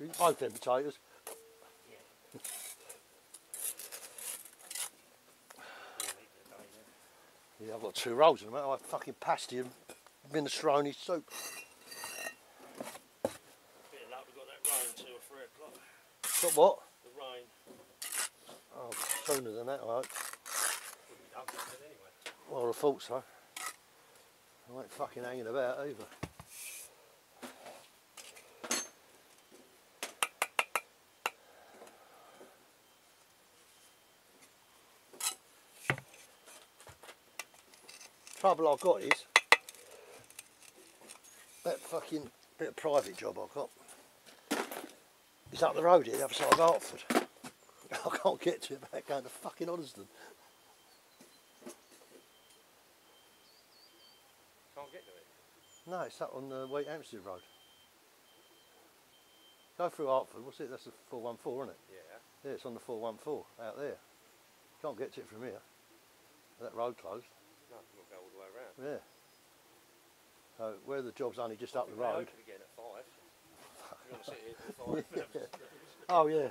You eat both them potatoes. Yeah. Yeah, I've got two rolls of them. I fucking pasty and minestrone soup. Bit of luck, got that rain two or three o'clock. Got what? The rain Oh, sooner than that, I hope. would be done anyway. Well, I thought so. I ain't fucking hanging about either. Trouble I've got is that fucking bit of private job I've got. It's up the road here, the other side of Hertford. I can't get to it without going to fucking Hoddesdon. Can't get to it. No, it's up on uh, the Wheathampstead Road. Go through Hertford, what's it? That's the 414, isn't it? Yeah. Yeah, it's on the 414 out there. Can't get to it from here. That road closed. No, we'll go all the way around. Yeah. So where the job's only just up the road. again at five. We're to sit here till five. Yeah. Oh yeah.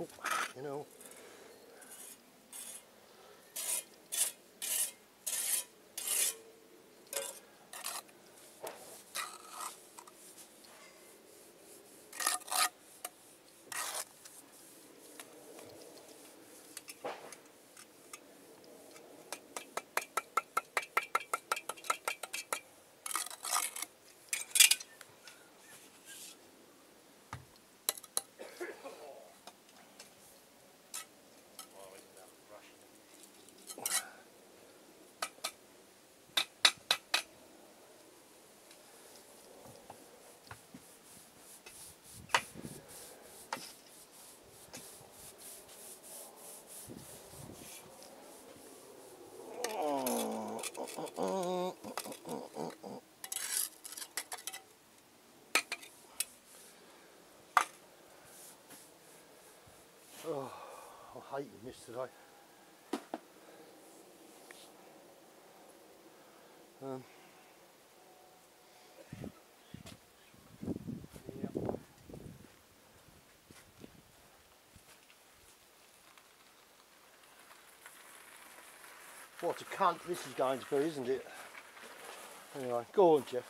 Oh, you know. Oh, I ended up rushing. Oh, This today. Um, what a cunt this is going to be, isn't it? Anyway, go on, Jeff.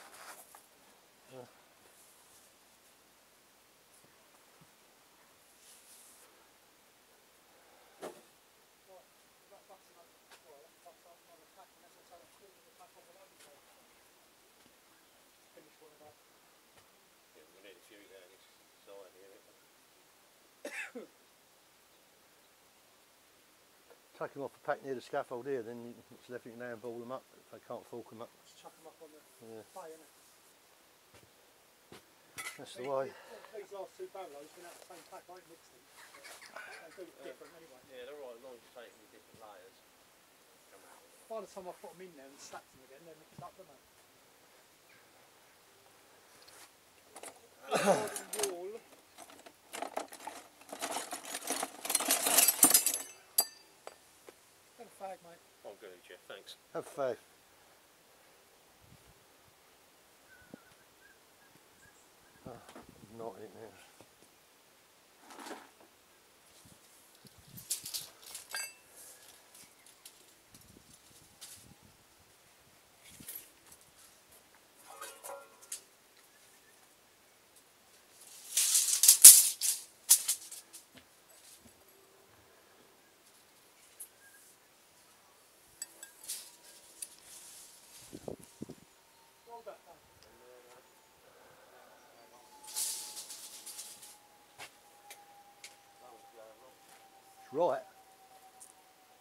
Yeah, we need a few down this side here. Take them off a pack near the scaffold here, then you, it's left you can now ball them up if they can't fork them up. Just chuck them up on the Yeah, bay, innit? that's the way. These last two barrels been out the same pack, I ain't mixed them. They do look different anyway. Yeah, they're all right, as long as you take them in different layers. By the time I put them in there and stacked them again, they're mixed up, don't they? Garden wall. Got a fag, mate. I'm good, Jeff, thanks. Have faith. Right.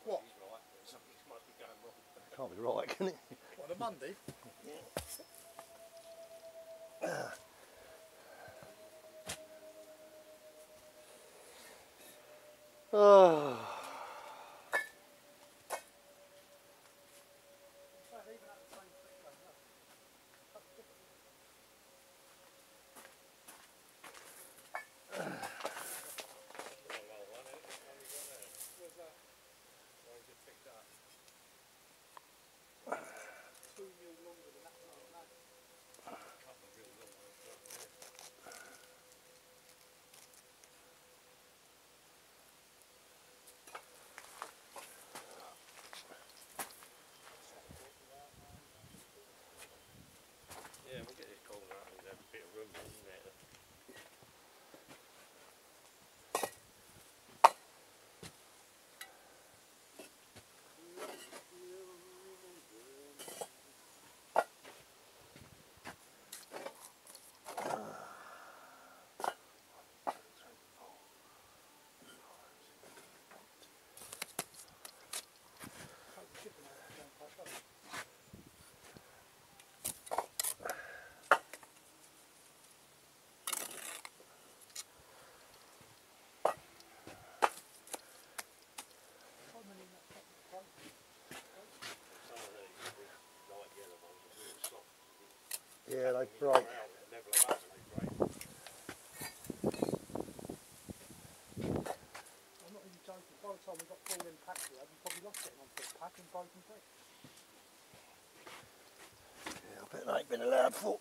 What? He's right, but something must be going wrong. Can't be right, can it? What, a Monday? Oh. Well, even at the same freeway, no. Long old one, isn't it? What have you got there? Where's that? Where's it picked up? Two mil longer than that one. that. Couple of real long ones. right there. Yeah, we'll get this corner out and have a bit of room in there. Take the shipping out, don't pack up. How many in that fucking crate? Some of these big light yellow ones are real soft. Yeah, they You break. go out at level of us and they break. I'm not even joking. By the time we got here, we probably lost onto a pack and broken. Yeah, I bet they ain't been allowed for.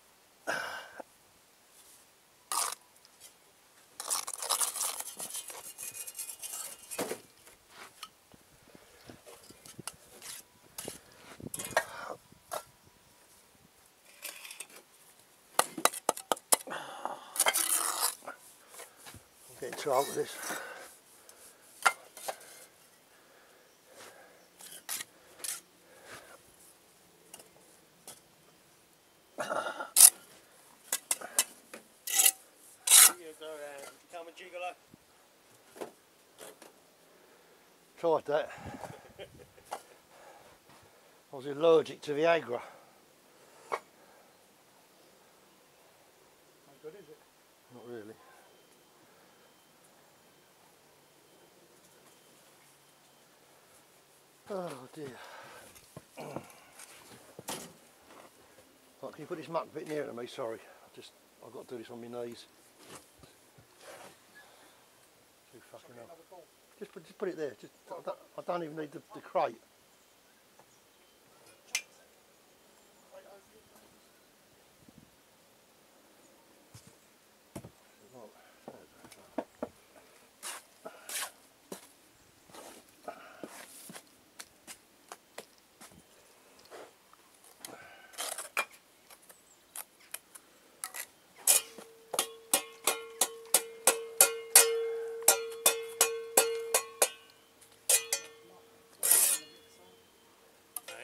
Old with this. Tried that. I was allergic to Viagra. No good, is it? Not really. Oh dear. Right, can you put this muck a bit nearer to me? Sorry, I just I've got to do this on my knees. Too fucking up. Just put just put it there. Just I don't, I don't even need the, the crate.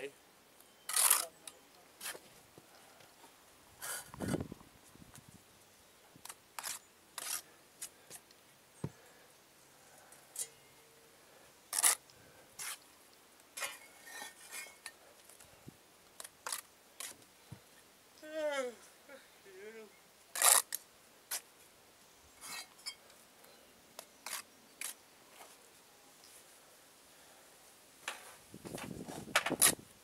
Hey?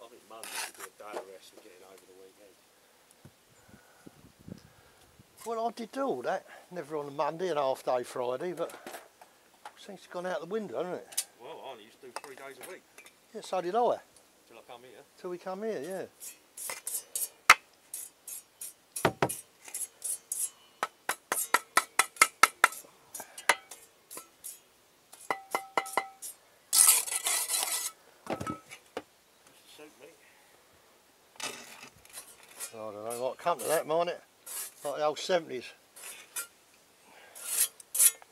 I think Monday should be a day of rest and getting over the weekend. Well, I did do all that. Never on a Monday and half day Friday, but seems to have gone out the window, hasn't it? Well, I only used to do three days a week Yeah, so did I. till I come here. Till we come here, yeah. I don't know what come to that, might it? Like the old 70s.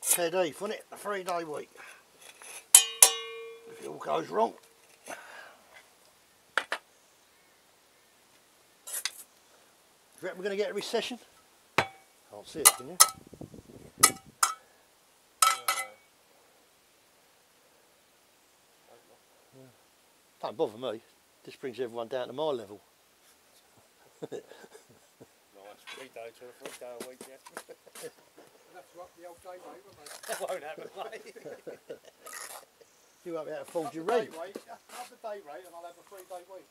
Ted Heath, wasn't it? A three day week. If it all goes wrong. Do you reckon we're going to get a recession? Can't see it, can you? Don't bother me. This brings everyone down to my level. Nice. Three days to a three day a week, yeah. We'll have to up the old day rate, won't we? that won't happen, mate. You won't be able to afford Up your the day rent. rate, up the day rate and I'll have a three day week.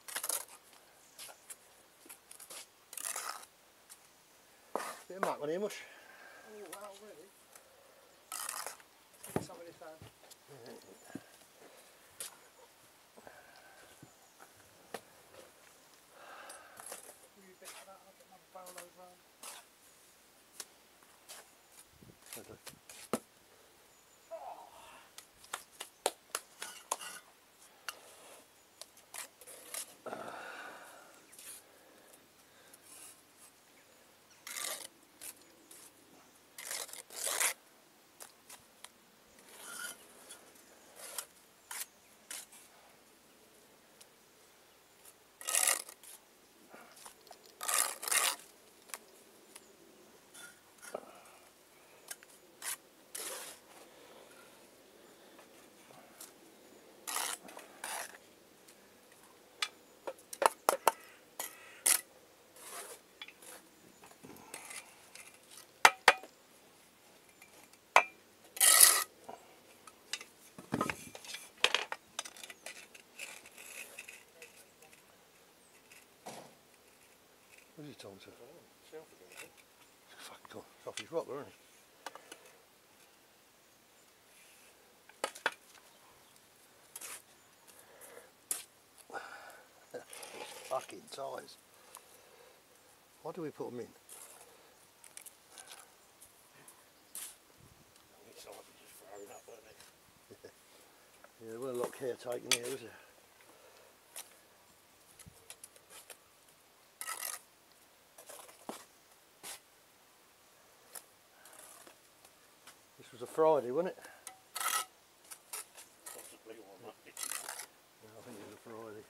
Bit of muck on here, mush. Oh wow, really? Who's he to? Self again. Fucking God, it's off his rocker, isn't he? Fucking tyres. Why do we put them in? It's like you just throw it up? Yeah, there weren't a lot of care taken here, was there? Friday, wasn't it? Possibly or not. Yeah, I think it was a Friday.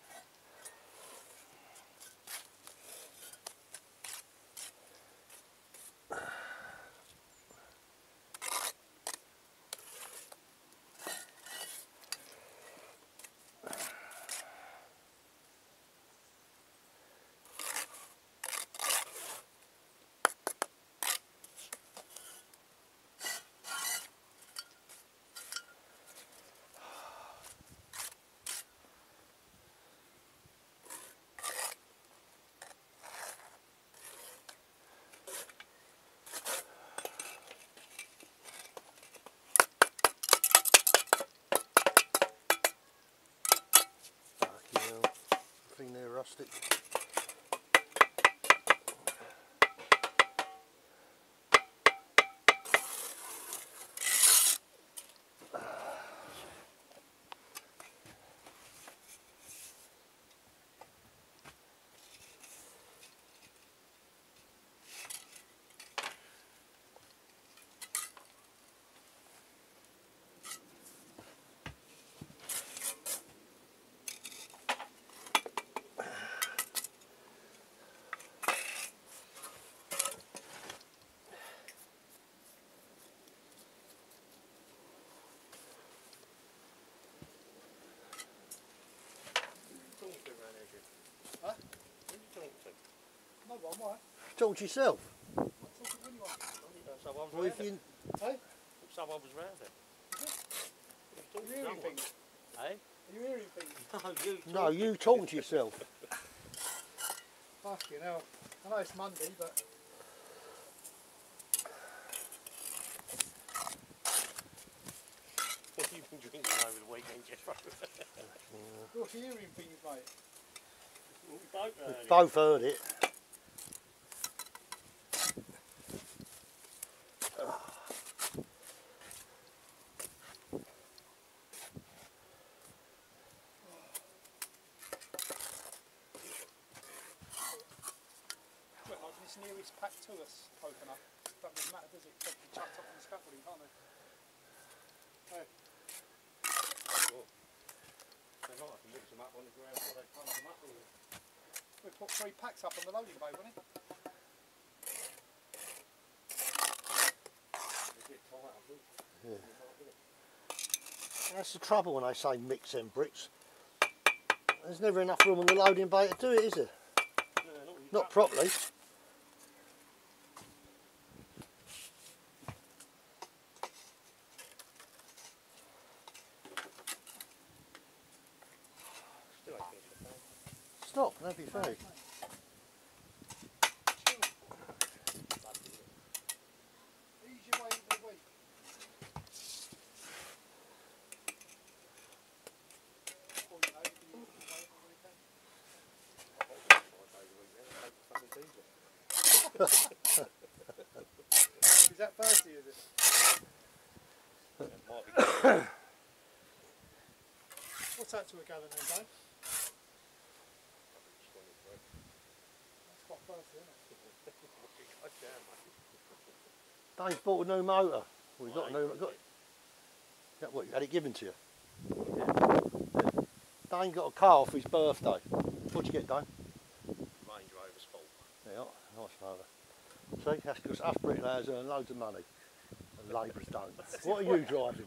Fucking hell. I think No one, why? Talk to yourself. I'm talking to anyone. Someone was Well, round if you, Hey, Someone was round it. are you hearing things? Eh? Are you hearing things? No, you. no, you talking to yourself. Fucking hell. I know it's Monday, but What have you been drinking over the weekend, you hearing things, mate? we both heard it. Both heard it. Well, like this nearest pack to us open up. Doesn't matter, does it? They can be chucked up on the scaffolding, can't they? Hey, They're not, I can mix them up on the ground so they pump them up all. we put three packs up on the loading bay, wouldn't it? They get tight, I think. Yeah. They might get it. That's the trouble when I say mix them bricks. There's never enough room on the loading bay to do it, is there? No, not Not cut. properly. Still ain't finished the fan. Stop, that'd be fair. Ease your way into the week. Or, you know, you can use your way into the weekend. Five days a week then, take the fucking diesel. Is that Thursday, is it? It might be good. What's that to a gallon then, Dave? That's quite Thursday, isn't it? God damn, mate. Dave's bought a new motor. We got a new. Got, yeah, what, you had it given to you? Yeah. Dane got a car for his birthday. What'd you get, Dane? See, that's because us bricklayers earn loads of money and labourers don't. What are you driving?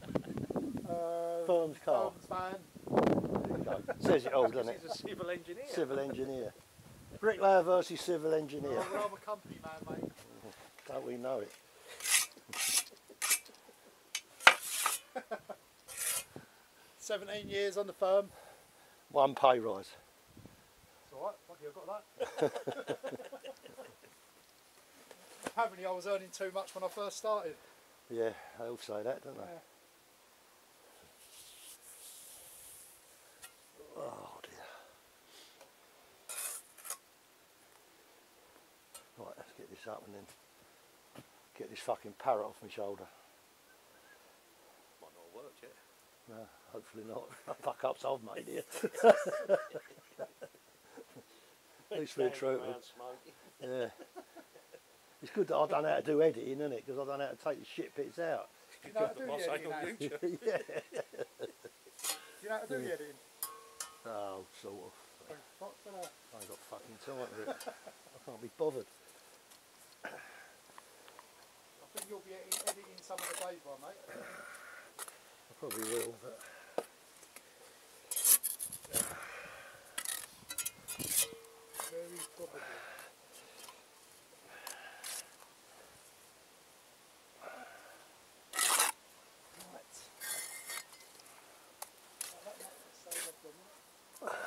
Uh, Firm's car. Firm's van. There you go. Says it all, doesn't it? He's a civil engineer. Civil engineer. Bricklayer versus civil engineer. Well, I'm a company man, mate. Don't we know it? Seventeen years on the firm. One pay rise. It's alright, lucky I got that. Apparently I was earning too much when I first started. Yeah, they all say that, don't they? Yeah. Oh dear. Right, let's get this up and then get this fucking parrot off my shoulder. Might not have worked yet. No, hopefully not. Fuck ups I've made here. At least we're Standing true. Yeah. It's good that I don't know how to do editing, isn't it? Because I don't know how to take the shit bits out. You know how to do I'll the say editing, on Ange? YouTube. yeah. You know how to do the editing? Oh, sort of. Oh, I ain't got fucking time for it. I can't be bothered. I think you'll be editing, editing some of the days one, mate. I probably will, but Very probably. Right. Now that might save up a minute.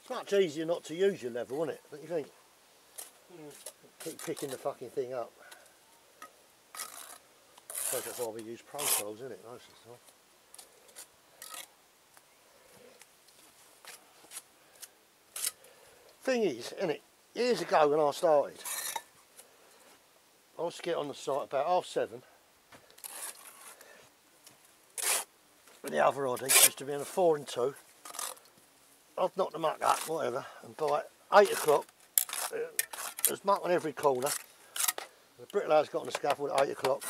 it's much easier not to use your level, isn't it? Don't you think? Keep picking the fucking thing up. I suppose that's why we use profiles, isn't it? Most of the time. Thing is, isn't it? Years ago when I started, I used to get on the site about half seven. With the other Oddie, used to be in a four and two. I'd knocked the muck up, whatever, and by eight o'clock, uh, there's muck on every corner. The bricklayers got on the scaffold at eight o'clock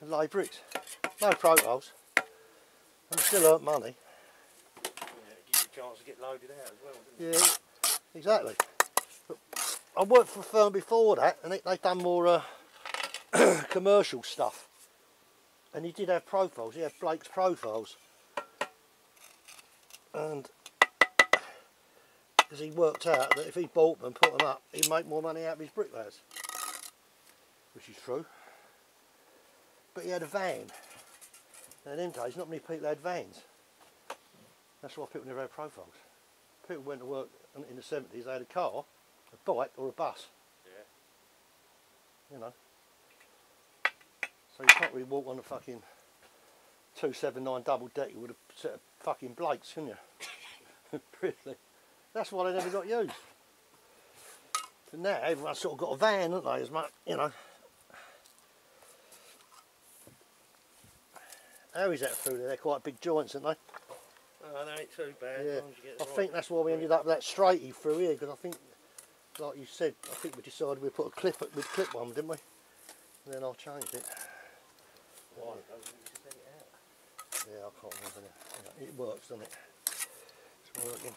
and lay bricks. No protocols. And still earned money. Yeah, it gives you a chance to get loaded out as well? Yeah, exactly. But I worked for a firm before that, and they, they done more uh, commercial stuff. And he did have profiles. He had Blake's profiles, and because he worked out that if he bought them and put them up, he'd make more money out of his bricklayers, which is true. But he had a van. And in them days, not many people had vans. That's why people never had profiles people went to work in- in the 70s, they had a car, a bike or a bus, Yeah. you know. So you can't really walk on a fucking 279 double decker with a set of fucking Blakes, can you? really. That's why they never got used. But now everyone's sort of got a van, haven't they, as much, you know. How is that through there? They're quite big joints, aren't they? Oh, they ain't too bad Yeah, as long as you get I right- think that's why we ended up that straighty through here because I think like you said, I think we decided we'd put a clip, we'd clip one, didn't we? And then I changed it. Why? Don't you just let it? Yeah, I can't remember now. It works, doesn't it? It's working.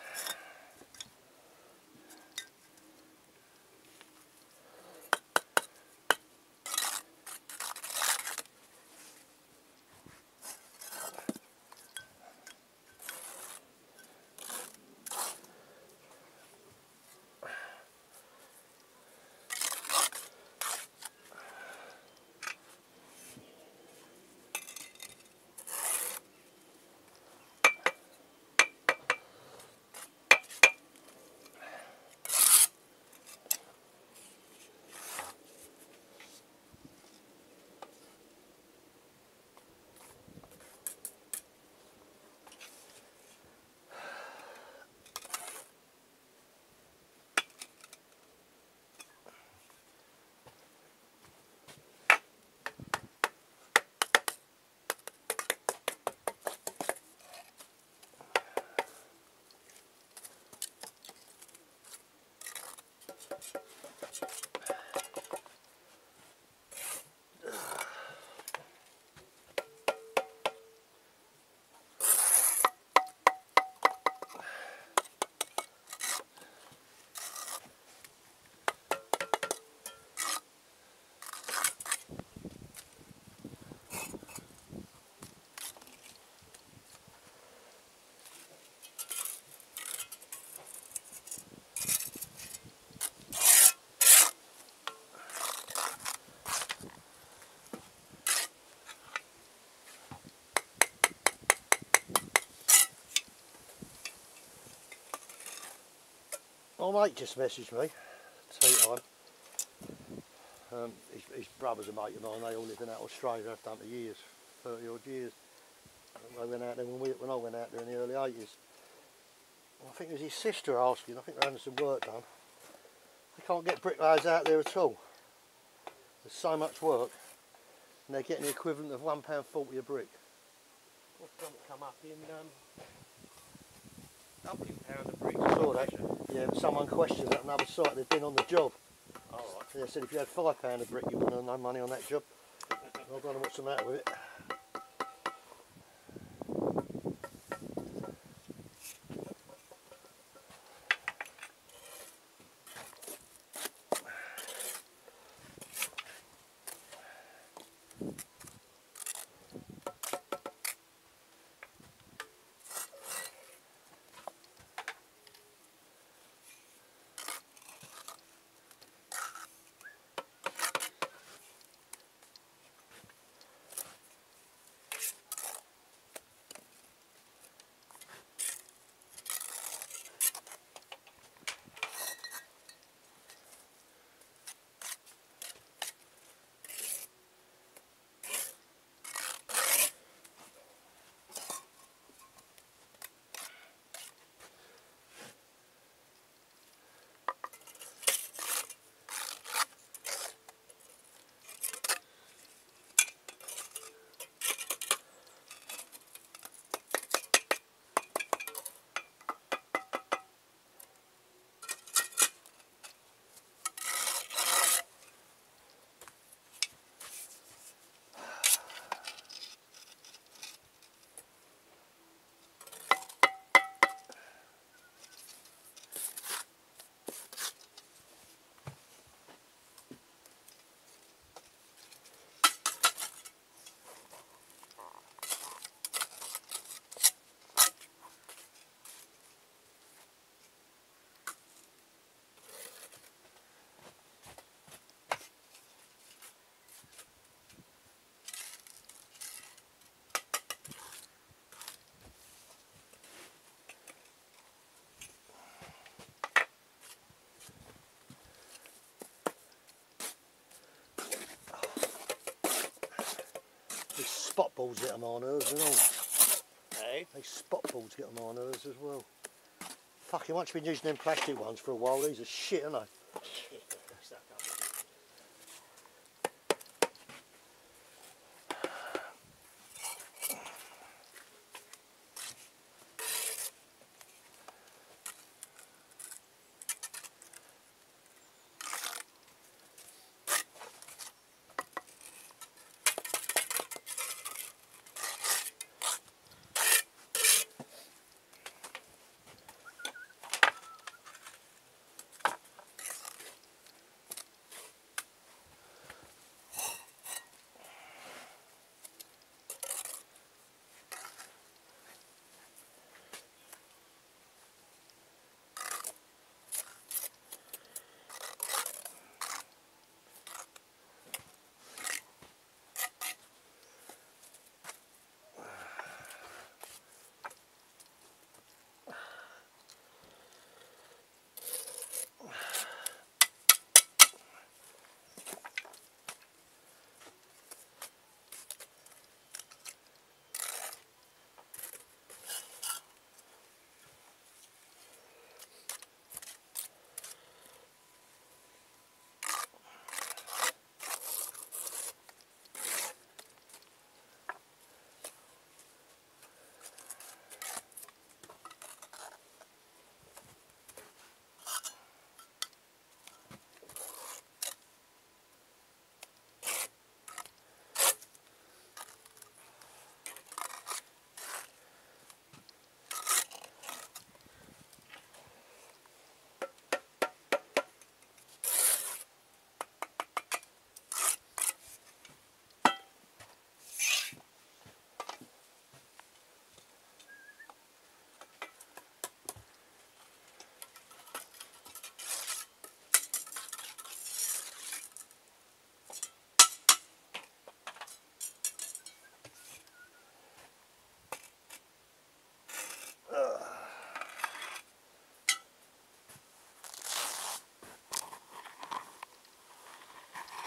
My mate just messaged me. Um, his, his brother's a mate of mine, they all live in out Australia, have done for years, 30 odd years. They went out there when, we, when I went out there in the early 80s. I think it was his sister asking, I think they're having some work done. They can't get bricklayers out there at all. There's so much work, and they're getting the equivalent of £1.40 a brick. What's come up in um, up in pound of bricks? Saw that. Yeah, someone questioned at another site, they've been on the job. Oh, right. They said if you had five pound a brick, you wouldn't have no money on that job. I don't know what's the matter with it. Balls get them on hers and all. Hey? These spot balls get them on hers as well. Fucking once you've been using them plastic ones for a while, these are shit, aren't they?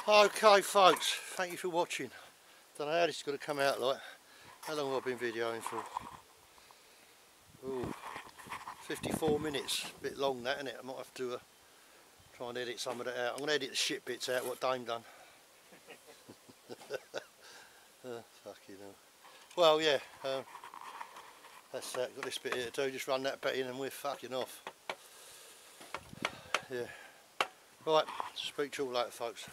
Okay folks, thank you for watching. Don't know how this is going to come out like. How long have I been videoing for? Ooh, 54 minutes. A bit long that, isn't it? I might have to uh, try and edit some of that out. I'm going to edit the shit bits out, what Dame done. uh, fucking hell. Well, yeah. Um, that's that. Got this bit here too. Just run that bit in and we're fucking off. Yeah. Right. Speak to you all later, folks.